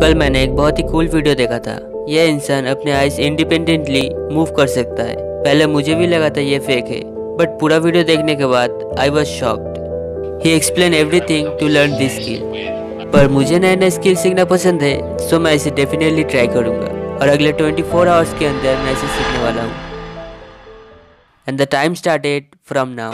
कल मैंने एक बहुत ही कूल वीडियो देखा था। यह इंसान अपने आइस इंडिपेंडेंटली मूव कर सकता है। पहले मुझे भी लगा था ये फेक है बट पूरा वीडियो देखने के बाद I was shocked he explain everything to learn this skill पर मुझे नए नए स्किल सीखना पसंद है सो मैं इसे डेफिनेटली ट्राई करूँगा। और अगले 24 आवर्स के अंदर मैं इसे सीखने वाला हूँ। And the time started from now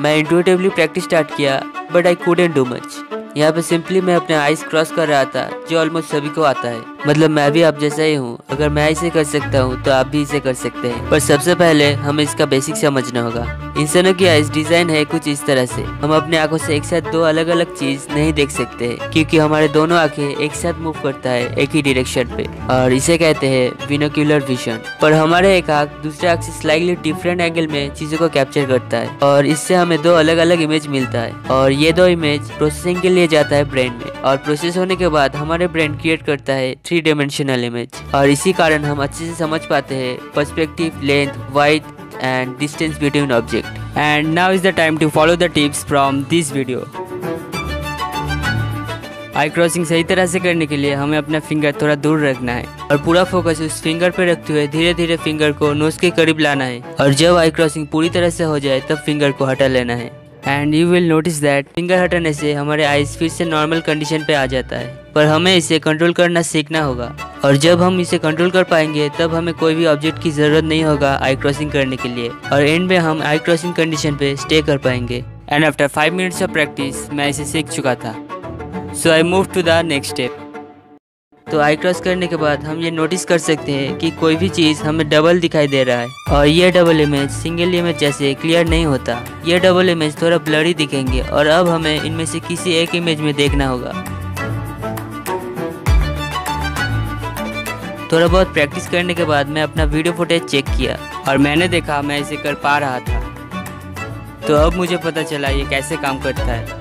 मैं इंटुटिवली प्रैक्टिस स्टार्ट किया but I couldn't do much यहाँ पे सिंपली मैं अपने आइस क्रॉस कर रहा था, जो ऑलमोस्ट सभी को आता है। मतलब मैं भी आप जैसा ही हूँ। अगर मैं इसे कर सकता हूँ तो आप भी इसे कर सकते हैं। पर सबसे पहले हमें इसका बेसिक समझना होगा। इंसानों की आइस डिज़ाइन है कुछ इस तरह से। हम अपने आँखों से एक साथ दो अलग अलग चीज़ नहीं देख सकते हैं क्योंकि हमारे दोनों आँखें एक साथ मूव करता है, एक ही डिरेक्शन पे। और इसे कहते हैं विनोक्यूलर विजन पर हमारे एक आँख दूसरे आँख से स्लाइटली डिफरेंट एंगल में चीज़ों को कैप्चर करता है। और इससे हमें दो अलग अलग इमेज मिलता है। और ये दो इमेज प्रोसेसिंग के लिए जाता है ब्रेन में। और प्रोसेस होने के बाद हमारे ब्रेन क्रिएट करता है थ्री डायमेंशनल इमेज और इसी कारण हम अच्छे से समझ पाते हैं perspective length wide and distance between object And now is the time to follow the tips from this video. Eye crossing सही तरह से करने के लिए हमें अपना फिंगर थोड़ा दूर रखना है। और पूरा फोकस उस फिंगर पर रखते हुए धीरे धीरे फिंगर को नोज़ के करीब लाना है। और जब आई क्रॉसिंग पूरी तरह से हो जाए, तब फिंगर को हटा लेना है। And you will notice that finger हटाने से हमारे आईज फिर से नॉर्मल कंडीशन पे आ जाता है। पर हमें इसे कंट्रोल करना सीखना होगा। और जब हम इसे कंट्रोल कर पाएँगे, तब हमें कोई भी ऑब्जेक्ट की ज़रूरत नहीं होगा आई क्रॉसिंग करने के लिए। और एंड में हम आई क्रॉसिंग कंडीशन पे स्टे कर पाएँगे। And after five minutes of practice मैं इसे सीख चुका था। So I move to the next step तो आई क्रॉस करने के बाद हम ये नोटिस कर सकते हैं कि कोई भी चीज़ हमें डबल दिखाई दे रहा है। और ये डबल इमेज सिंगल इमेज जैसे क्लियर नहीं होता। ये डबल इमेज थोड़ा ब्लरी दिखेंगे। और अब हमें इनमें से किसी एक इमेज में देखना होगा। थोड़ा बहुत प्रैक्टिस करने के बाद मैं अपना वीडियो फुटेज चेक किया और मैंने देखा, मैं इसे कर पा रहा था। तो अब मुझे पता चला ये कैसे काम करता है।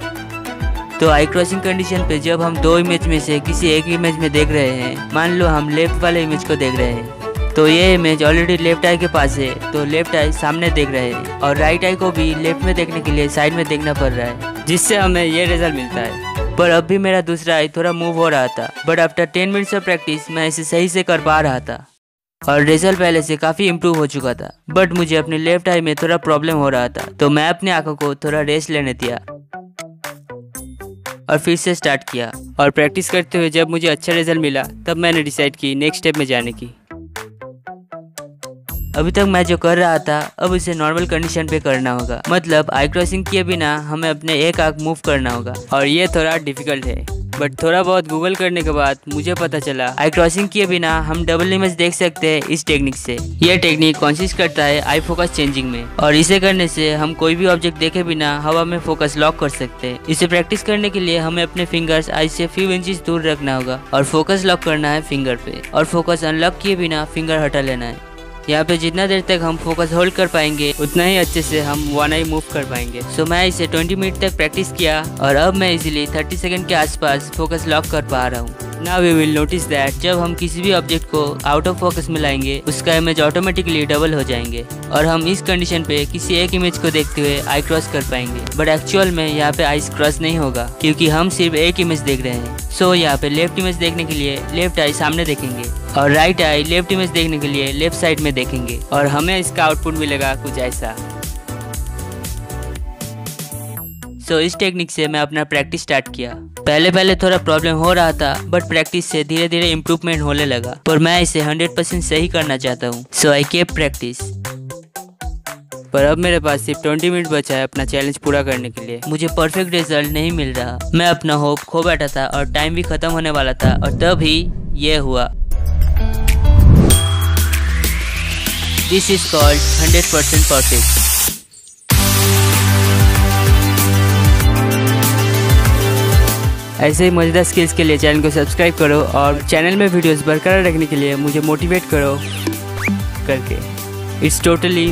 तो आई क्रॉसिंग कंडीशन पे जब हम दो इमेज में से किसी एक इमेज में देख रहे हैं, मान लो हम लेफ़्ट वाले इमेज को देख रहे हैं तो ये इमेज ऑलरेडी लेफ़्ट आई के पास है तो लेफ़्ट आई सामने देख रहे हैं और राइट आई को भी लेफ़्ट में देखने के लिए साइड में देखना पड़ रहा है, जिससे हमें ये रिज़ल्ट मिलता है। पर अब भी मेरा दूसरा आई थोड़ा मूव हो रहा था but after ten minutes of practice मैं इसे सही से कर पा रहा था। और रिज़ल्ट पहले से काफ़ी इम्प्रूव हो चुका था बट मुझे अपने लेफ़्ट आई में थोड़ा प्रॉब्लम हो रहा था तो मैं अपनी आँखों को थोड़ा रेस्ट लेने दिया। और फिर से स्टार्ट किया। और प्रैक्टिस करते हुए जब मुझे अच्छा रिज़ल्ट मिला, तब मैंने डिसाइड की नेक्स्ट स्टेप में जाने की। अभी तक मैं जो कर रहा था, अब इसे नॉर्मल कंडीशन पे करना होगा। मतलब आई क्रॉसिंग किए बिना हमें अपने एक आँख मूव करना होगा। और ये थोड़ा डिफ़िकल्ट है। बट थोड़ा बहुत गूगल करने के बाद मुझे पता चला आई क्रॉसिंग किए बिना हम डबल इमेज देख सकते हैं इस टेक्निक से। यह टेक्निक कॉन्सिस्ट करता है आई फोकस चेंजिंग में। और इसे करने से हम कोई भी ऑब्जेक्ट देखे बिना हवा में फोकस लॉक कर सकते हैं। इसे प्रैक्टिस करने के लिए हमें अपने फिंगर्स आई से फ्यू इंचेस दूर रखना होगा। और फोकस लॉक करना है फिंगर पे। और फोकस अनलॉक किए बिना फिंगर हटा लेना है। यहाँ पे जितना देर तक हम फोकस होल्ड कर पाएँगे, उतना ही अच्छे से हम वन आई मूव कर पाएँगे। सो मैं इसे 20 मिनट तक प्रैक्टिस किया और अब मैं इजीली 30 सेकंड के आसपास फोकस लॉक कर पा रहा हूँ। Now we will notice that जब हम किसी भी ऑब्जेक्ट को आउट ऑफ़ फोकस में लाएँगे, उसका इमेज ऑटोमेटिकली डबल हो जाएँगे और हम इस कंडीशन पे किसी एक इमेज को देखते हुए आई क्रॉस कर पाएँगे। बट एक्चुअल में यहाँ पे आईज क्रॉस नहीं होगा, क्योंकि हम सिर्फ़ एक इमेज देख रहे हैं। सो so, यहाँ पे लेफ़्ट इमेज देखने के लिए लेफ़्ट आई सामने देखेंगे और राइट आई लेफ़्ट इमेज देखने के लिए लेफ़्ट साइड में देखेंगे और हमें इसका आउटपुट मिलेगा कुछ ऐसा। सो so, इस टेक्निक से मैं अपना प्रैक्टिस स्टार्ट किया। पहले पहले थोड़ा प्रॉब्लम हो रहा था बट प्रैक्टिस से धीरे धीरे इम्प्रूवमेंट होने लगा। पर मैं इसे 100 परसेंट सही करना चाहता हूँ। सो आई केप प्रैक्टिस पर अब मेरे पास सिर्फ़ 20 मिनट बचा है अपना चैलेंज पूरा करने के लिए। मुझे परफेक्ट रिज़ल्ट नहीं मिल रहा। मैं अपना होप खो बैठा था और टाइम भी खत्म होने वाला था और तब ही ये हुआ। This is called hundred percent perfect ऐसे ही मज़ेदार स्किल्स के लिए चैनल को सब्सक्राइब करो और चैनल में वीडियोस बरकरार रखने के लिए मुझे मोटिवेट करो करके। It's totally